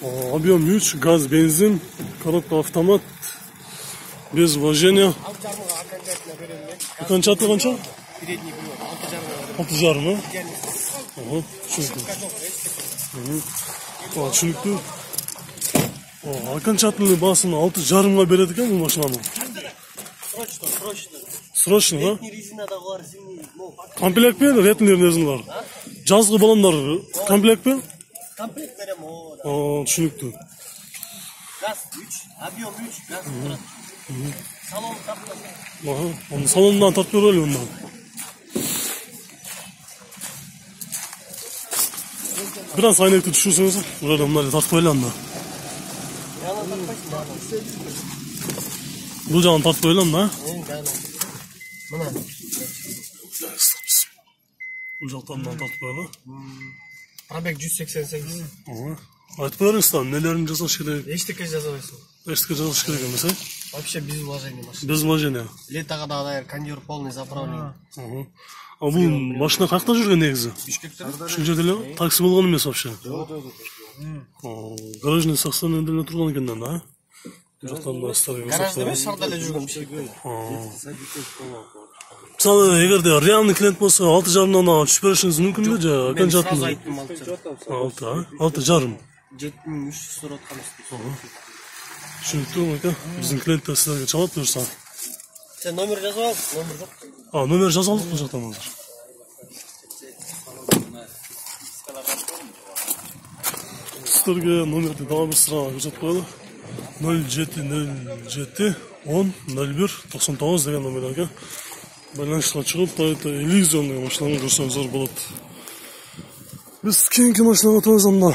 Объем 3, газ, бензин, коробка автомат, без вложения. Окончательно қанша? алты жарым, Ага, түсінікті. окончательный басын алты жарымға береді екен бұл машинаны. срочно срочно Срочно, да? резинада Комплект пе? Өзінің бар. Жазғы баландар комплект пе? Kompletnie młoda. O, çürüktü. Gaz 3, abiyon 3, gaz 3. Salon tatlı. Aha, onu salondan tatlı oluyor ondan. Biraz aynı evde düşürseniz burada onlar tatlı öyle anda. Bu can tatlı öyle anda. Bucaktan tatlı öyle. Пробег жүз сексен сегиз Айтып беріңіз там, нелерін жасаш керек, эчтеке жасабайсың ештеңе жасаш керек емес, ә? вообще без вложений машина Без вложения. летоға да даяр кондер полный заправление Ага. А бұл машина қаяқта жүрген негізі? бишкекте Şu жерде эле такси болгон эмес вообще. О, Гаражный состояниеде эле турган экен да? Жактан да оставим. гаражда эмес шарда эле жүргөн Мисалы эгерде реальный клиент болсо алты жарымдан ага түшүп беришиңиз мүмкүнбү же мен сразу окончательно айттым алты жарым алты а алты жарым жети миң үч жүз сурап атканбыз түшүнүктүү экен биздин клиенттер силерге чалат буюрса сен номер жазып ал номер жок а номер жазып алдык бул жактан азыр сіздерге номерді дагы бир сырага көрсөтүп коелу нөл жети нөл жети он нөл бир токсон тогуз деген номерлерге байланышка чыгып Toyota Elysion деген машинаны көрсөңүздөр болот биз кийинки машинага өтөбүз анда